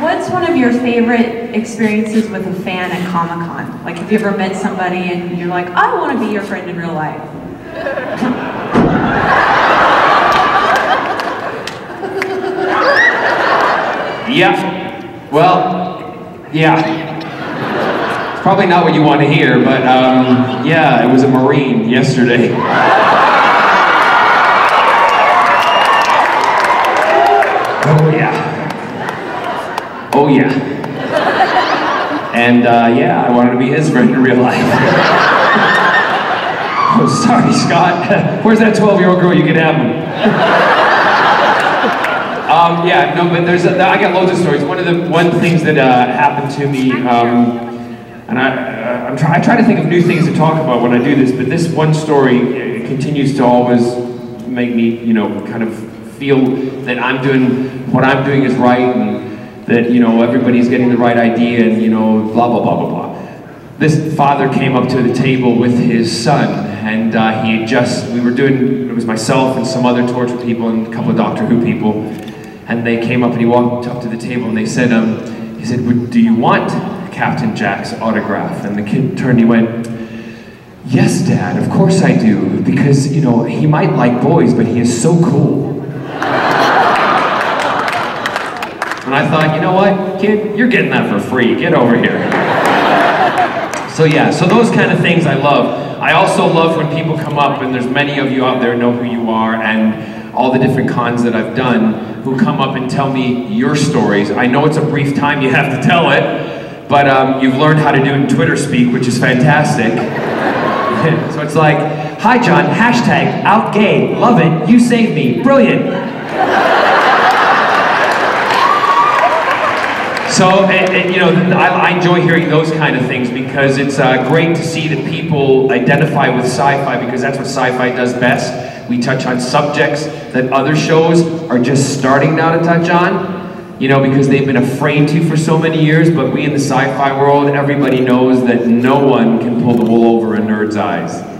What's one of your favorite experiences with a fan at Comic Con? Like, have you ever met somebody and you're like, I want to be your friend in real life? Yeah. Well, yeah. It's probably not what you want to hear, but um, yeah, it was a Marine yesterday. Oh yeah. Oh yeah. And uh, yeah, I wanted to be his friend in real life. oh, sorry, Scott. Where's that 12-year-old girl? You can have him. Um, yeah, no, but there's a, I got loads of stories. One of the one things that uh, happened to me, um, and I, uh, try, I try to think of new things to talk about when I do this, but this one story uh, continues to always make me, you know, kind of feel that I'm doing what I'm doing is right, and that you know everybody's getting the right idea, and you know, blah blah blah blah blah. This father came up to the table with his son, and uh, he had just we were doing it was myself and some other Torchwood people and a couple of Doctor Who people and they came up and he walked up to the table and they said, um, he said, do you want Captain Jack's autograph? And the kid turned and he went, yes, Dad, of course I do, because, you know, he might like boys, but he is so cool. I thought, you know what, kid, you're getting that for free. Get over here. so yeah, so those kind of things I love. I also love when people come up, and there's many of you out there know who you are, and all the different cons that I've done who come up and tell me your stories. I know it's a brief time you have to tell it, but um, you've learned how to do it in Twitter speak, which is fantastic. so it's like, hi John, hashtag out gay, love it, you saved me, brilliant. So, and, and, you know, I, I, enjoy hearing those kind of things because it's uh, great to see that people identify with sci-fi because that's what sci-fi does best. We touch on subjects that other shows are just starting now to touch on, you know, because they've been afraid to for so many years, but we in the sci-fi world, everybody knows that no one can pull the wool over a nerd's eyes.